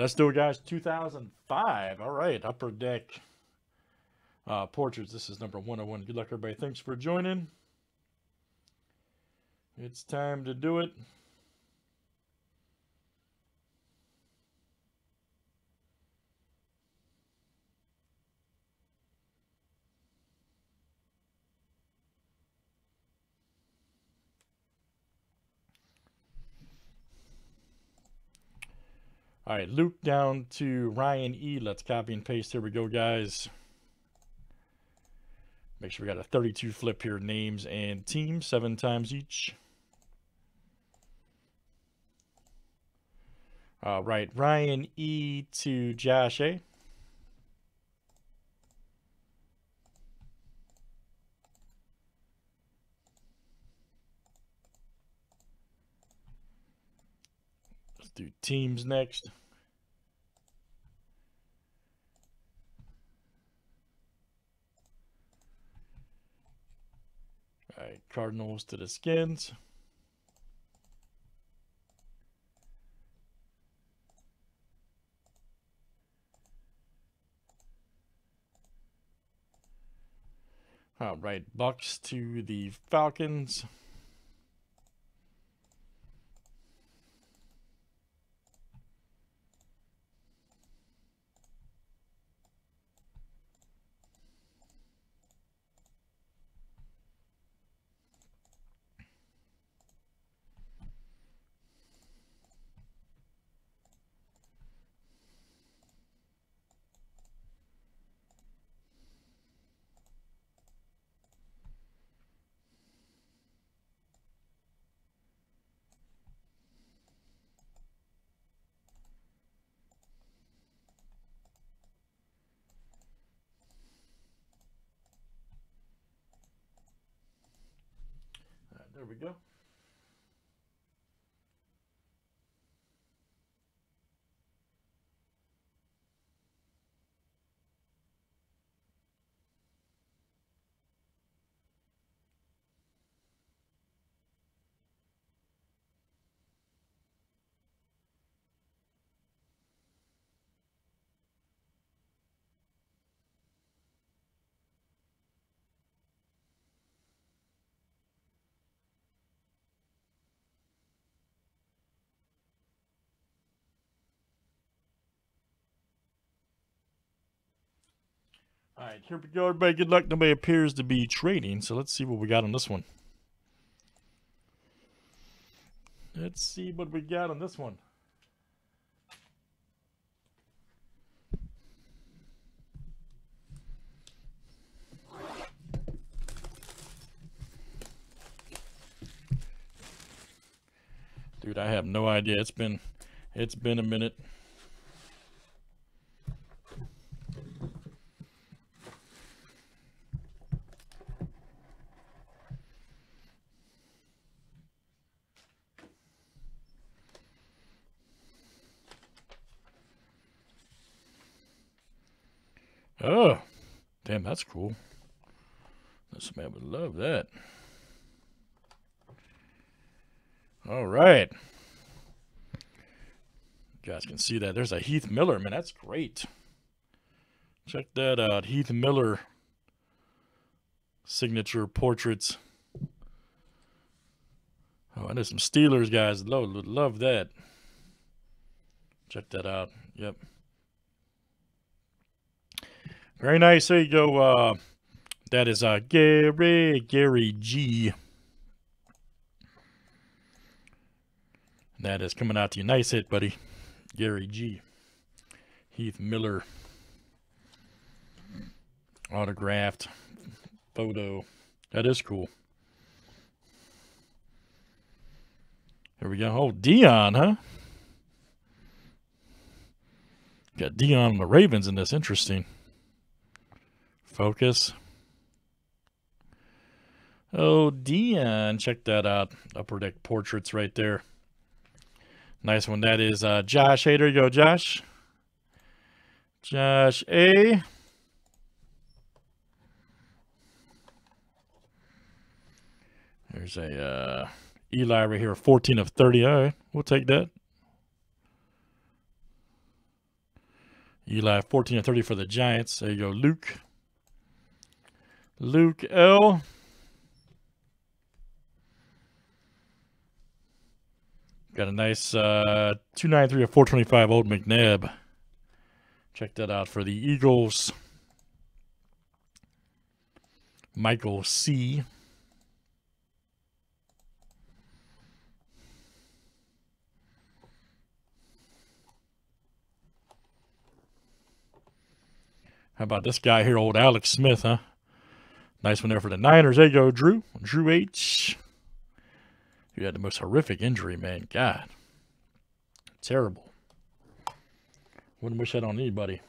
Let's do it, guys. 2005. All right, Upper Deck uh, Portraits. This is number 101. Good luck, everybody. Thanks for joining. It's time to do it. All right, Luke down to Ryan E. Let's copy and paste. Here we go, guys. Make sure we got a 32 flip here. Names and teams, seven times each. All right, Ryan E. to Josh A. Let's do teams next. Right, Cardinals to the Skins. All right, Bucks to the Falcons. There we go. All right, here we go, everybody. Good luck. Nobody appears to be trading, so let's see what we got on this one. Let's see what we got on this one. Dude, I have no idea. It's been it's been a minute. Oh, damn, that's cool. This man would love that. All right. You guys can see that. There's a Heath Miller, man. That's great. Check that out. Heath Miller signature portraits. Oh, and there's some Steelers guys. Love, love that. Check that out. Yep. Very nice. There you go. Uh, that is uh, Gary Gary G. That is coming out to you. Nice hit, buddy. Gary G. Heath Miller. Autographed photo. That is cool. Here we go. Oh, Dion, huh? Got Dion and the Ravens in this. Interesting. Focus. Oh, Dion. Check that out. Upper deck portraits right there. Nice one. That is uh, Josh you go, Josh. Josh A. There's a uh, Eli right here, 14 of 30. All right, we'll take that. Eli 14 of 30 for the Giants. There you go, Luke. Luke L. Got a nice uh, 293 of 425 old McNabb. Check that out for the Eagles. Michael C. How about this guy here, old Alex Smith, huh? Nice one there for the Niners. There you go, Drew. Drew H. You had the most horrific injury, man. God. Terrible. Wouldn't wish that on anybody.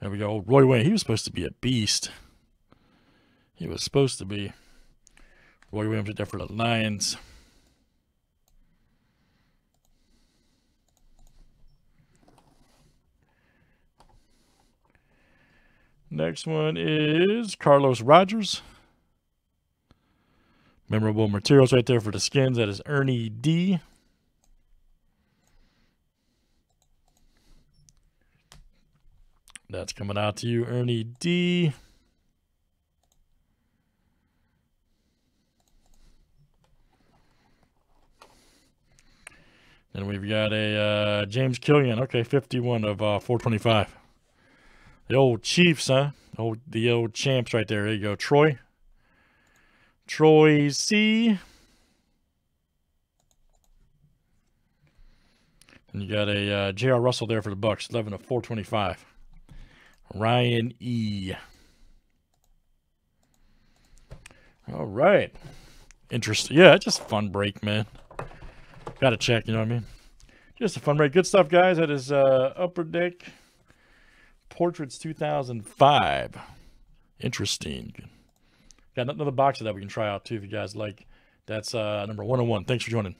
There we go. Roy Wayne. He was supposed to be a beast. He was supposed to be. Roy Williams there for the Lions. Next one is Carlos Rogers. Memorable materials right there for the skins. That is Ernie D. That's coming out to you, Ernie D. Then we've got a uh, James Kilian. Okay, 51 of uh, 425. The old Chiefs, huh? Old the old champs right there. There you go, Troy. Troy C. And you got a uh, J.R. Russell there for the Bucks, 11 of 425. Ryan E. All right. Interesting. Yeah, just fun break, man. Got to check, you know what I mean? Just a fun break. Good stuff, guys. That is uh, Upper Deck Portraits 2005. Interesting. Got another box of that we can try out too if you guys like. That's uh, number 101. Thanks for joining.